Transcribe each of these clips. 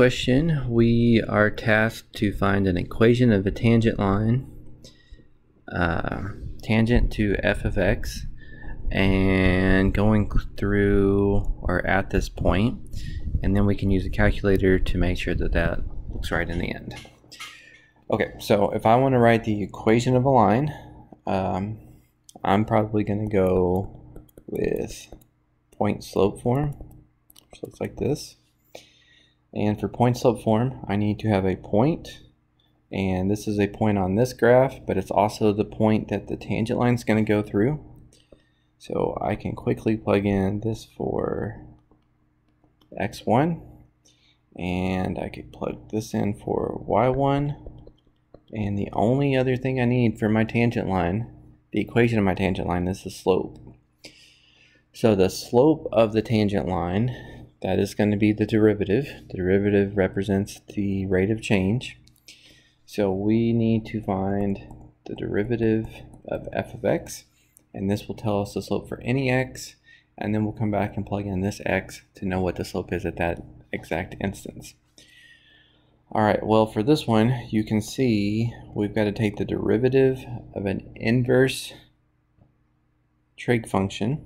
question, we are tasked to find an equation of a tangent line, uh, tangent to f of x, and going through or at this point, and then we can use a calculator to make sure that that looks right in the end. Okay, so if I want to write the equation of a line, um, I'm probably going to go with point slope form, which looks like this. And for point slope form, I need to have a point, and this is a point on this graph, but it's also the point that the tangent line is going to go through. So I can quickly plug in this for x1, and I could plug this in for y1, and the only other thing I need for my tangent line, the equation of my tangent line, is the slope. So the slope of the tangent line that is going to be the derivative. The derivative represents the rate of change. So we need to find the derivative of f of x, and this will tell us the slope for any x, and then we'll come back and plug in this x to know what the slope is at that exact instance. All right, well, for this one, you can see we've got to take the derivative of an inverse trig function,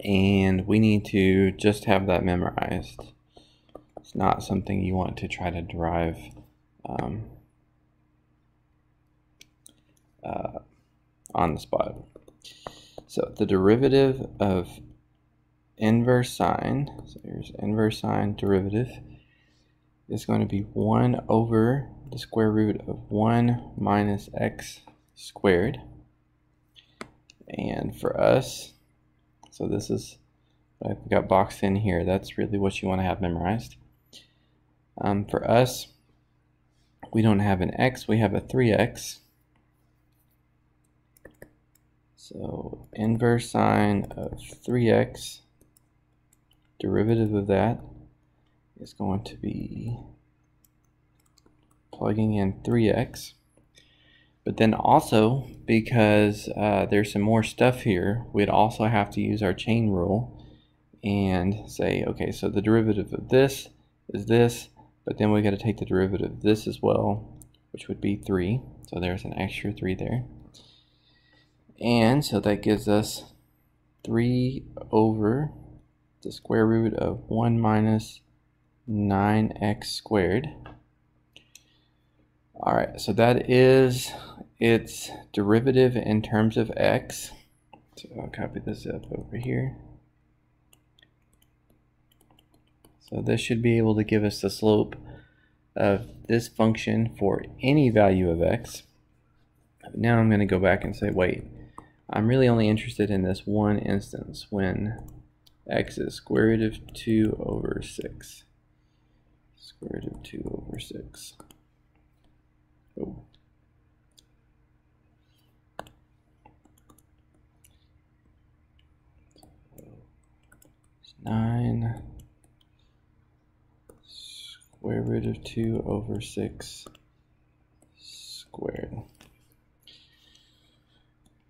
and we need to just have that memorized. It's not something you want to try to derive um, uh, on the spot. So the derivative of inverse sine, so here's inverse sine derivative, is going to be 1 over the square root of 1 minus x squared. And for us, so this is, I've got boxed in here. That's really what you want to have memorized. Um, for us, we don't have an x, we have a 3x. So inverse sine of 3x, derivative of that is going to be plugging in 3x. But then also, because uh, there's some more stuff here, we'd also have to use our chain rule and say, okay, so the derivative of this is this, but then we got to take the derivative of this as well, which would be 3. So there's an extra 3 there. And so that gives us 3 over the square root of 1 minus 9x squared. All right, so that is its derivative in terms of x. So I'll copy this up over here. So this should be able to give us the slope of this function for any value of x. Now I'm going to go back and say, wait, I'm really only interested in this one instance when x is square root of 2 over 6. Square root of 2 over 6. Oh. 9 square root of 2 over 6 squared.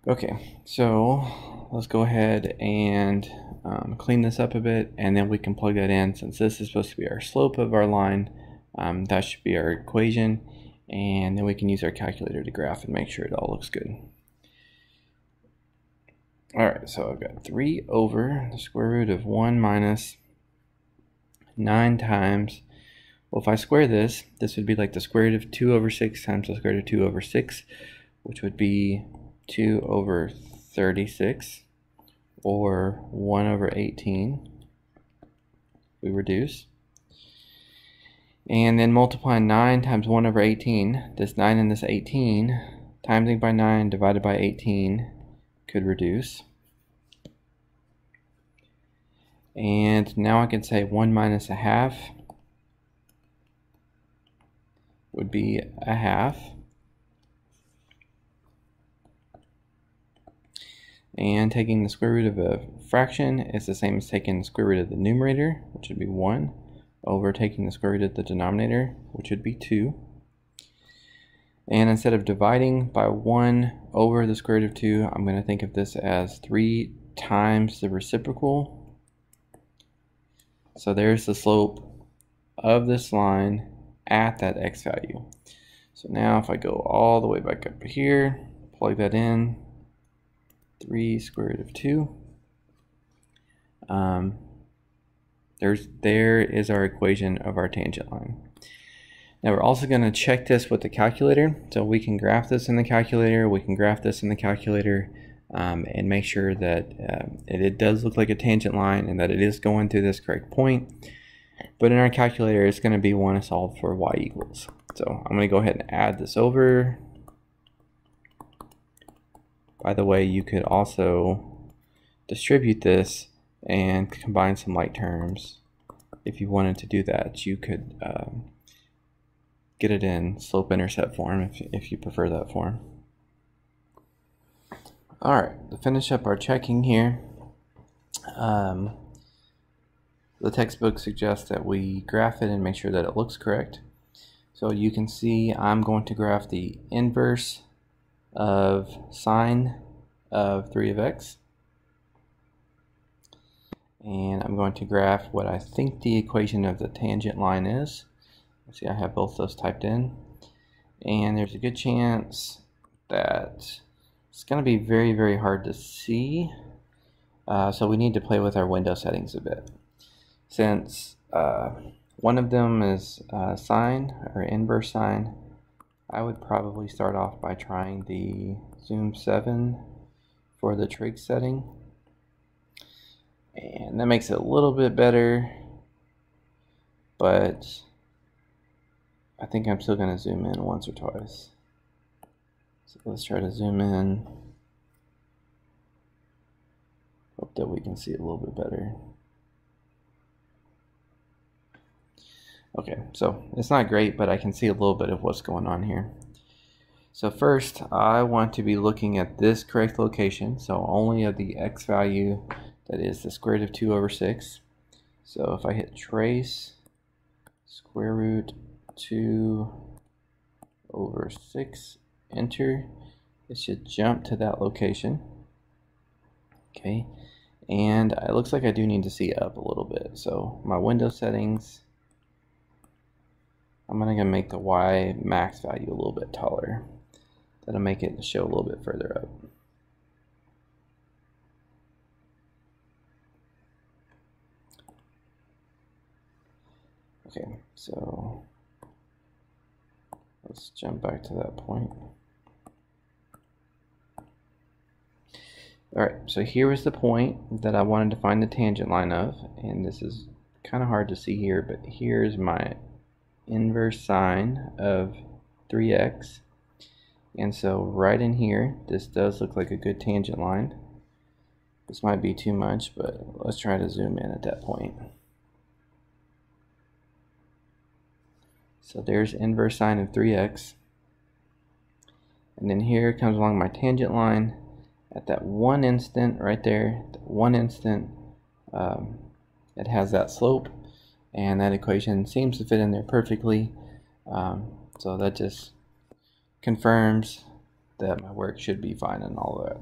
Okay, so let's go ahead and um, clean this up a bit and then we can plug that in since this is supposed to be our slope of our line um, that should be our equation and then we can use our calculator to graph and make sure it all looks good. Alright, so I've got 3 over the square root of 1 minus 9 times, well if I square this, this would be like the square root of 2 over 6 times the square root of 2 over 6, which would be 2 over 36, or 1 over 18. We reduce. And then multiply 9 times 1 over 18, this 9 and this 18, timesing by 9 divided by 18, could reduce. And now I can say 1 minus a half would be a half. And taking the square root of a fraction is the same as taking the square root of the numerator, which would be 1, over taking the square root of the denominator, which would be 2. And instead of dividing by 1 over the square root of 2, I'm going to think of this as 3 times the reciprocal. So there's the slope of this line at that x value. So now if I go all the way back up here, plug that in, 3 square root of 2, um, there's, there is our equation of our tangent line. Now we're also going to check this with the calculator. So we can graph this in the calculator, we can graph this in the calculator, um, and make sure that uh, it, it, does look like a tangent line and that it is going through this correct point. But in our calculator, it's going to be one to solve for y equals. So I'm going to go ahead and add this over. By the way, you could also distribute this and combine some like terms. If you wanted to do that, you could um, get it in slope intercept form if, if you prefer that form. Alright, to finish up our checking here, um, the textbook suggests that we graph it and make sure that it looks correct. So you can see I'm going to graph the inverse of sine of 3 of x. And I'm going to graph what I think the equation of the tangent line is. See, I have both those typed in. And there's a good chance that it's going to be very, very hard to see. Uh, so we need to play with our window settings a bit. Since uh, one of them is uh, sine or inverse sine, I would probably start off by trying the zoom 7 for the trig setting. And that makes it a little bit better, but I think I'm still going to zoom in once or twice. So let's try to zoom in. Hope that we can see it a little bit better. Okay, so it's not great, but I can see a little bit of what's going on here. So first, I want to be looking at this correct location, so only of the x value that is the square root of 2 over 6. So if I hit trace, square root 2 over 6 enter, it should jump to that location. Okay, and it looks like I do need to see up a little bit. So my window settings, I'm going to make the Y max value a little bit taller. That'll make it show a little bit further up. Okay, so let's jump back to that point. Alright, so here is the point that I wanted to find the tangent line of, and this is kind of hard to see here, but here's my inverse sine of 3x. And so right in here, this does look like a good tangent line. This might be too much, but let's try to zoom in at that point. So there's inverse sine of 3x. And then here comes along my tangent line at that one instant right there, one instant, um, it has that slope and that equation seems to fit in there perfectly. Um, so that just confirms that my work should be fine and all that.